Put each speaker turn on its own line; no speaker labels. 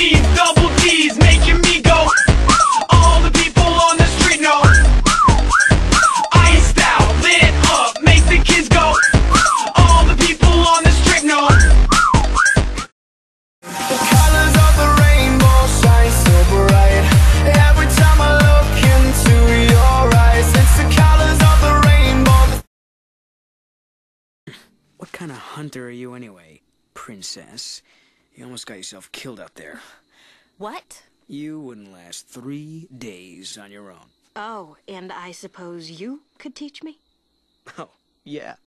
G's, double D's, making me go. All the people on the street know. Iced out, lit up, make the kids go. All the people on the street know. The
colors of the rainbow shine so bright. Every time I look into your eyes It's the colors of the rainbow.
What kind of hunter are you anyway, princess? You almost got yourself killed out there.
What?
You wouldn't last three days on your own.
Oh, and I suppose you could teach me?
Oh, yeah.